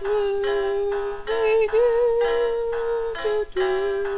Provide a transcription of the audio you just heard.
Ooh, ooh, ooh, ooh.